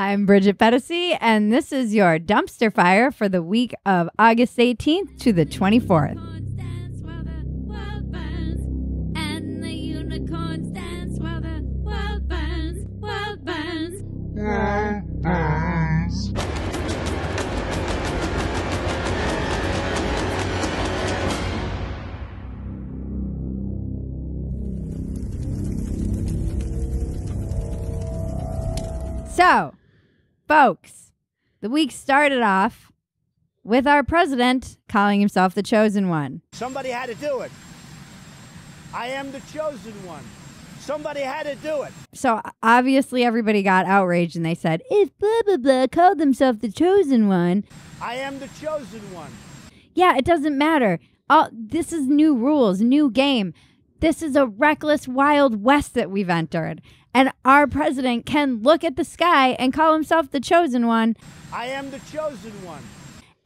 I'm Bridget Phetasy, and this is your dumpster fire for the week of August 18th to the 24th. Unicorns dance while the world burns, and the unicorns dance while the world burns, world burns. So, folks, the week started off with our president calling himself the chosen one. Somebody had to do it. I am the chosen one. Somebody had to do it. So, obviously, everybody got outraged and they said, if blah, blah, blah called himself the chosen one, I am the chosen one. yeah, it doesn't matter. All, this is new rules, new game. This is a reckless, wild west that we've entered. And our president can look at the sky and call himself the chosen one. I am the chosen one.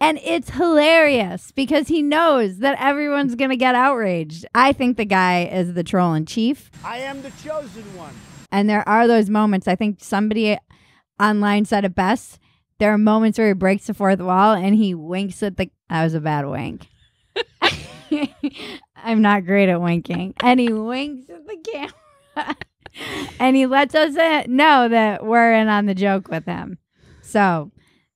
And it's hilarious because he knows that everyone's going to get outraged. I think the guy is the troll in chief. I am the chosen one. And there are those moments. I think somebody online said it best. There are moments where he breaks the fourth wall and he winks at the. That was a bad wink. I'm not great at winking. And he winks at the camera. and he lets us know that we're in on the joke with him. So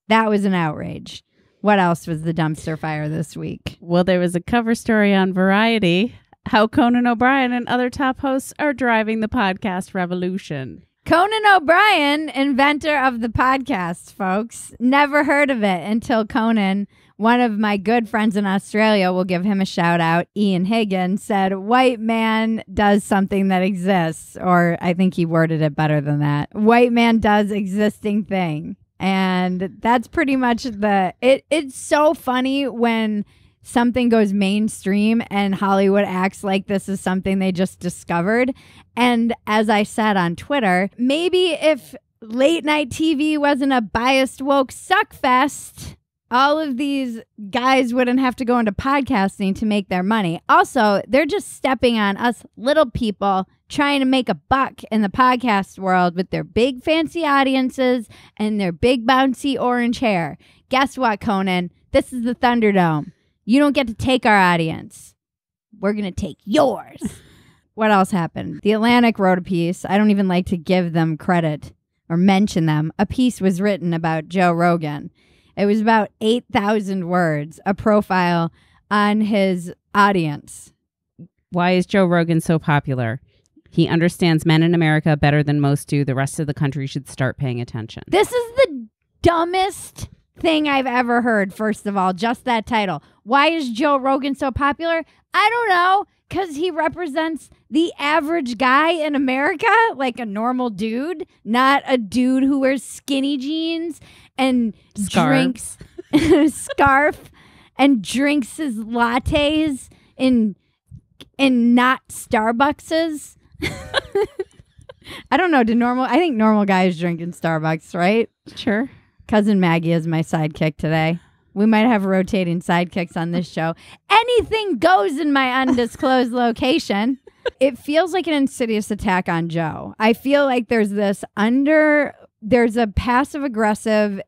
that was an outrage. What else was the dumpster fire this week? Well, there was a cover story on Variety how Conan O'Brien and other top hosts are driving the podcast revolution. Conan O'Brien, inventor of the podcast, folks. Never heard of it until Conan, one of my good friends in Australia, will give him a shout out. Ian Higgins said, White man does something that exists. Or I think he worded it better than that. White man does existing thing. And that's pretty much the it it's so funny when something goes mainstream and Hollywood acts like this is something they just discovered. And as I said on Twitter, maybe if late night TV wasn't a biased woke suckfest, all of these guys wouldn't have to go into podcasting to make their money. Also, they're just stepping on us little people trying to make a buck in the podcast world with their big fancy audiences and their big bouncy orange hair. Guess what, Conan? This is the Thunderdome. You don't get to take our audience. We're going to take yours. what else happened? The Atlantic wrote a piece. I don't even like to give them credit or mention them. A piece was written about Joe Rogan. It was about 8,000 words, a profile on his audience. Why is Joe Rogan so popular? He understands men in America better than most do. The rest of the country should start paying attention. This is the dumbest thing I've ever heard, first of all, just that title. Why is Joe Rogan so popular? I don't know. Because he represents the average guy in America, like a normal dude, not a dude who wears skinny jeans and Scarves. drinks scarf and drinks his lattes in in not Starbuckses. I don't know. Do normal? I think normal guys drink in Starbucks, right? Sure. Cousin Maggie is my sidekick today. We might have rotating sidekicks on this show. Anything goes in my undisclosed location. It feels like an insidious attack on Joe. I feel like there's this under, there's a passive aggressive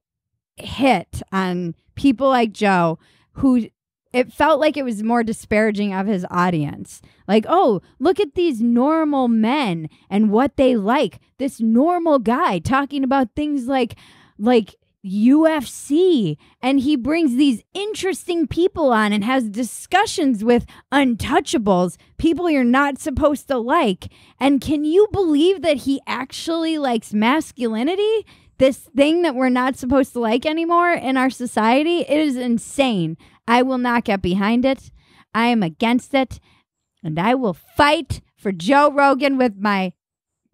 hit on people like Joe who it felt like it was more disparaging of his audience. Like, oh, look at these normal men and what they like. This normal guy talking about things like, like, UFC and he brings these interesting people on and has discussions with untouchables, people you're not supposed to like. And can you believe that he actually likes masculinity? This thing that we're not supposed to like anymore in our society? It is insane. I will not get behind it. I am against it. And I will fight for Joe Rogan with my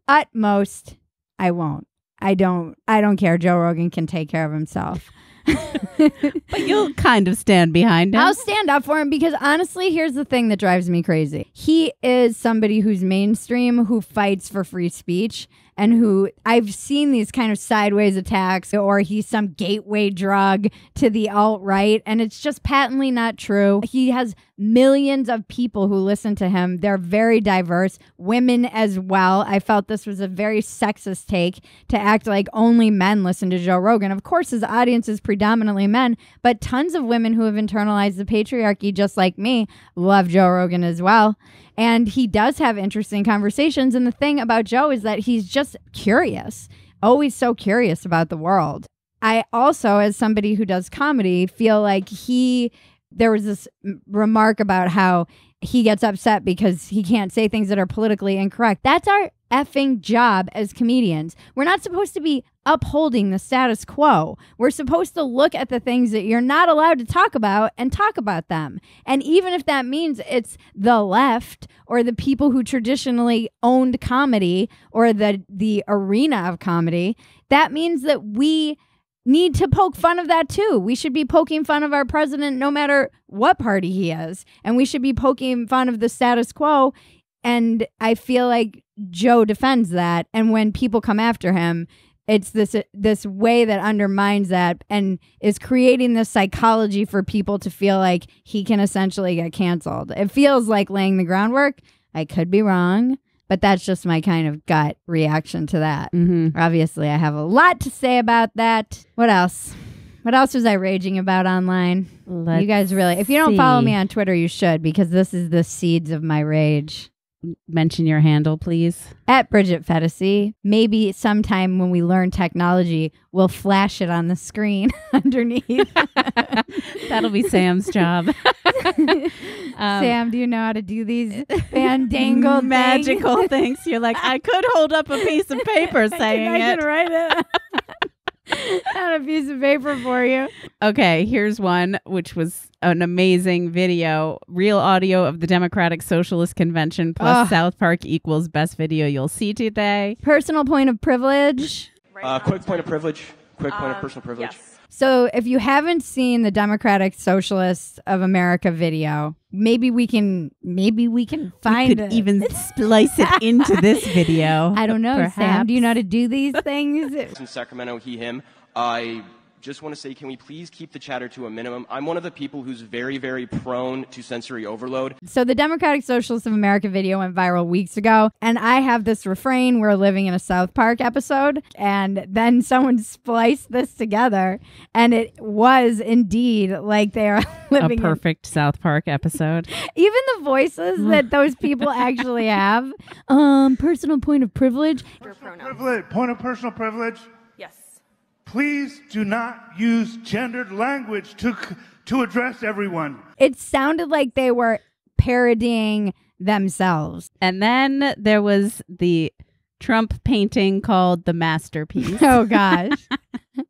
utmost. I won't. I don't I don't care. Joe Rogan can take care of himself. But you'll kind of stand behind him. I'll stand up for him because honestly, here's the thing that drives me crazy. He is somebody who's mainstream who fights for free speech. and who I've seen these kind of sideways attacks or he's some gateway drug to the alt right. And it's just patently not true. He has millions of people who listen to him. They're very diverse, women as well. I felt this was a very sexist take to act like only men listen to Joe Rogan. Of course, his audience is predominantly men, but tons of women who have internalized the patriarchy, just like me, love Joe Rogan as well. And he does have interesting conversations. And the thing about Joe is that he's just curious, always so curious about the world. I also, as somebody who does comedy, feel like he, there was this remark about how he gets upset because he can't say things that are politically incorrect. That's our effing job as comedians. We're not supposed to be upholding the status quo. We're supposed to look at the things that you're not allowed to talk about and talk about them. And even if that means it's the left or the people who traditionally owned comedy or the the arena of comedy, that means that we need to poke fun of that too. We should be poking fun of our president no matter what party he is. And we should be poking fun of the status quo. And I feel like Joe defends that. And when people come after him, it's this this way that undermines that and is creating this psychology for people to feel like he can essentially get canceled. It feels like laying the groundwork. I could be wrong, but that's just my kind of gut reaction to that. Mm-hmm. Obviously, I have a lot to say about that. What else? What else was I raging about online? you guys really, if you don't follow me on Twitter, you should because this is the seeds of my rage. Mention your handle, please. At Bridget Phetasy, maybe sometime when we learn technology, we'll flash it on the screen underneath. That'll be Sam's job. Um, Sam, do you know how to do these fandangled magical things. You're like, I could hold up a piece of paper saying I it. can write it on a piece of paper for you. Okay, here's one which was an amazing video. Real audio of the Democratic Socialist Convention plus Ugh. South Park equals best video you'll see today. Personal point of privilege. Uh, quick point of privilege. Quick point of personal privilege. Yes. So, if you haven't seen the Democratic Socialists of America video, maybe we can maybe we can find could it. even splice it into this video. I don't know, Sam. Do you know how to do these things? In Sacramento, he, him. I just want to say, can we please keep the chatter to a minimum? I'm one of the people who's very, very prone to sensory overload. so, the Democratic Socialists of America video went viral weeks ago, and I have this refrain: "We're living in a South Park episode," and then someone spliced this together, and it was indeed like they are a living. in- perfect South Park episode. even the voices that those people actually have. Um, personal point of privilege. Privilege, point of personal privilege. Yes. Please do not use gendered language to to address everyone. It sounded like they were parodying themselves. And then there was the Trump painting called The Masterpiece. Oh gosh.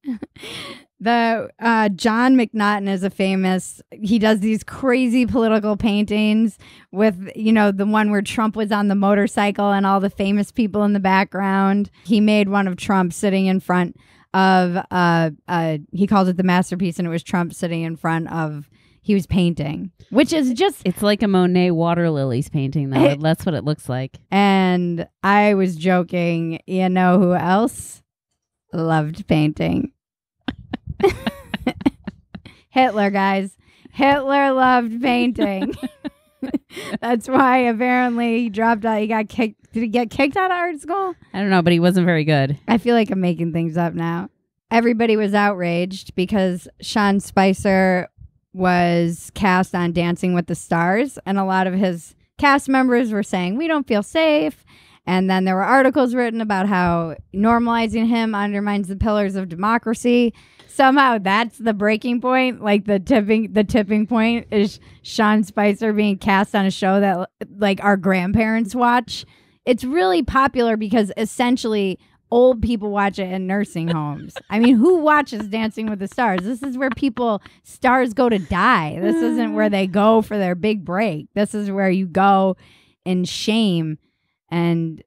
the uh, Jon McNaughton is a famous. He does these crazy political paintings with you know the one where Trump was on the motorcycle and all the famous people in the background. He made one of Trump sitting in front of uh, uh he calls it the masterpiece and it was Trump sitting in front of he was painting, which is just It's like a Monet water lilies painting, though. It- That's what it looks like. And I was joking. You know who else loved painting? Hitler, guys. Hitler loved painting. That's why apparently he dropped out. He got kicked. Did he get kicked out of art school? I don't know, but he wasn't very good. I feel like I'm making things up now. Everybody was outraged because Sean Spicer was cast on Dancing with the Stars, and a lot of his cast members were saying, We don't feel safe. And then there were articles written about how normalizing him undermines the pillars of democracy. Somehow that's the breaking point. Like the tipping the tipping point is Sean Spicer being cast on a show that like our grandparents watch. It's really popular because essentially old people watch it in nursing homes. I mean, who watches Dancing with the Stars? This is where people stars go to die. This isn't where they go for their big break. This is where you go in shame and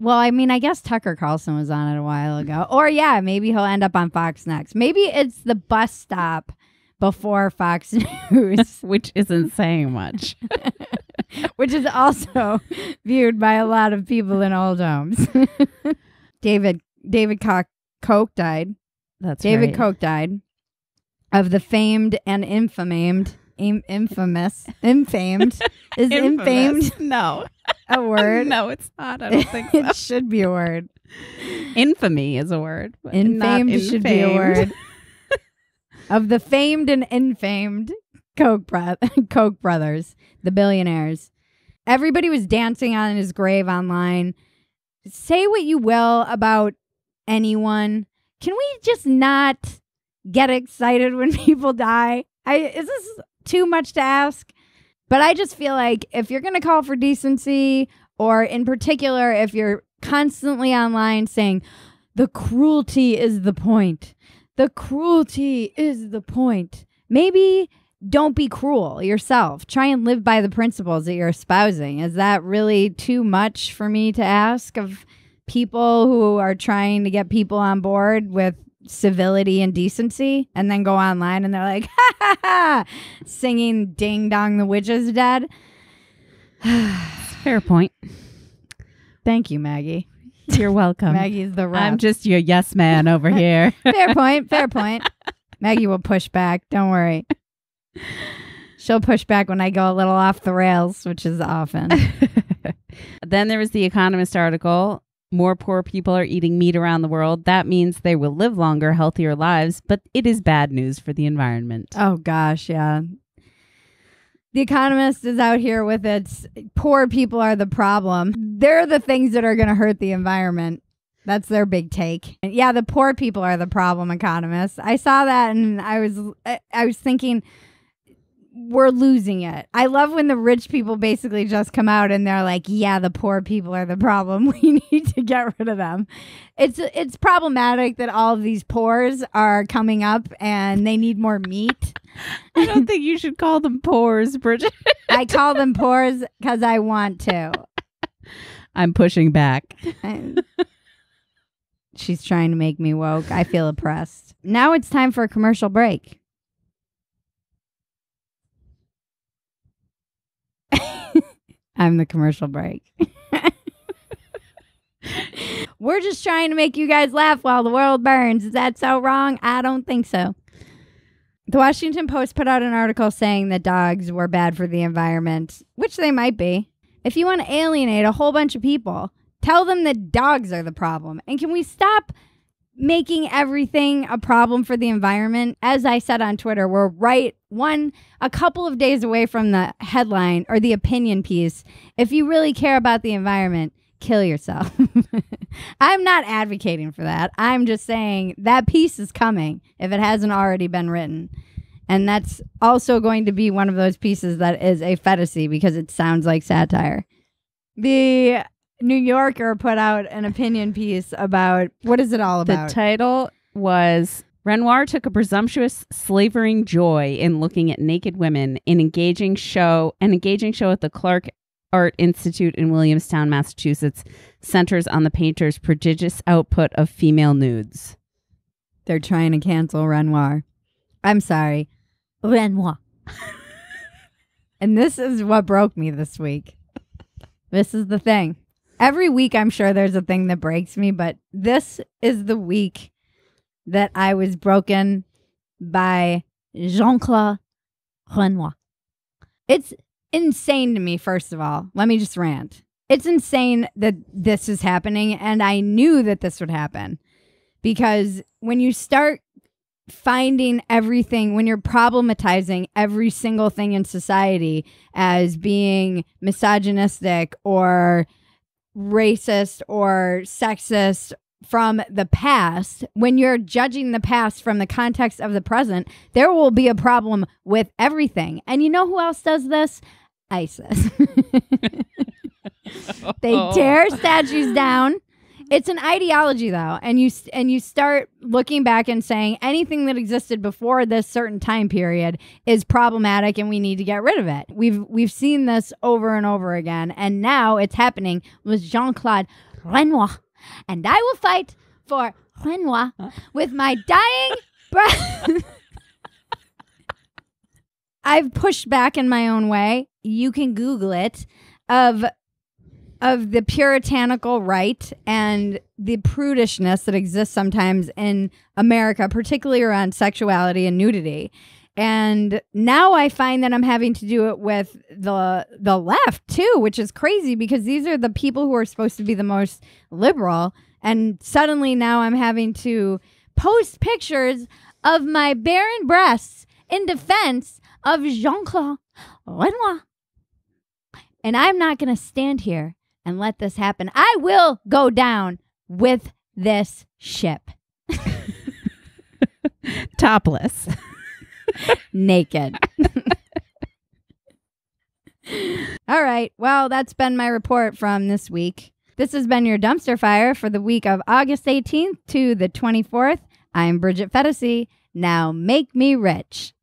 well, I mean, I guess Tucker Carlson was on it a while ago. Or yeah, maybe he'll end up on Fox next. Maybe it's the bus stop before Fox News, Which isn't saying much. which is also viewed by a lot of people in old homes. David David Koch, Koch died. That's David right. Koch died of the famed and infamed, infamous, infamed. Is infamed No. a word? No, it's not. I don't think so. it should be a word. Infamy is a word. Infamed should be a word. of the famed and infamed Koch, bro- Koch brothers, the billionaires. Everybody was dancing on his grave online. Say what you will about anyone. Can we just not get excited when people die? I is this too much to ask? But I just feel like if you're going to call for decency, or in particular, if you're constantly online saying, the cruelty is the point, the cruelty is the point, maybe don't be cruel yourself. Try and live by the principles that you're espousing. Is that really too much for me to ask of people who are trying to get people on board with civility and decency and then go online and they're like, ha ha ha, singing Ding Dong, the Witch is Dead? Fair point. Thank you, Maggie. You're welcome. Maggie's the rep. I'm just your yes man over here. fair point. Fair point. Maggie will push back. Don't worry. She'll push back when I go a little off the rails, which is often. then there was the Economist article. More poor people are eating meat around the world. That means they will live longer, healthier lives, but it is bad news for the environment. Oh gosh, yeah. The Economist is out here with its poor people are the problem. They're the things that are going to hurt the environment. That's their big take. And yeah, the poor people are the problem, Economist. I saw that and I was I- I was thinking we're losing it. I love when the rich people basically just come out and they're like, "Yeah, the poor people are the problem. We need to get rid of them." It's it's problematic that all of these pores are coming up and they need more meat. I don't think you should call them pores, Bridget. I call them pores because I want to. I'm pushing back. She's trying to make me woke. I feel oppressed. Now it's time for a commercial break. I'm the commercial break. We're just trying to make you guys laugh while the world burns. Is that so wrong? I don't think so. The Washington Post put out an article saying that dogs were bad for the environment, which they might be. If you want to alienate a whole bunch of people, tell them that dogs are the problem. And can we stop making everything a problem for the environment? As I said on Twitter, we're right one a couple of days away from the headline or the opinion piece. If you really care about the environment, kill yourself. I'm not advocating for that. I'm just saying that piece is coming if it hasn't already been written. And that's also going to be one of those pieces that is a fantasy because it sounds like satire. The New Yorker put out an opinion piece about what is it all about? The title was Renoir took a presumptuous slavering joy in looking at naked women in engaging show an engaging show at the Clark Art Institute in Williamstown, Massachusetts, centers on the painter's prodigious output of female nudes. They're trying to cancel Renoir. I'm sorry. Renoir. and this is what broke me this week. This is the thing. Every week, I'm sure there's a thing that breaks me, but this is the week that I was broken by Jean Claude Renoir. It's insane to me, first of all. Let me just rant. It's insane that this is happening, and I knew that this would happen because when you start finding everything when you're problematizing every single thing in society as being misogynistic or racist or sexist from the past, when you're judging the past from the context of the present, there will be a problem with everything. And you know who else does this? ISIS. they tear statues down. It's an ideology though, and you and you start looking back and saying anything that existed before this certain time period is problematic and we need to get rid of it. We've we've seen this over and over again, and now it's happening with Jean-Claude Renoir. And I will fight for Renoir with my dying breath. I've pushed back in my own way. You can Google it of of the puritanical right and the prudishness that exists sometimes in America, particularly around sexuality and nudity. And now I find that I'm having to do it with the the left too, which is crazy because these are the people who are supposed to be the most liberal and suddenly now I'm having to post pictures of my barren breasts in defense of Jean-Claude Renoir. And I'm not going to stand here and let this happen. I will go down with this ship Topless. naked. All right. Well, that's been my report from this week. This has been your dumpster fire for the week of August 18th to the 24th. I'm Bridget Phetasy. Now make me rich.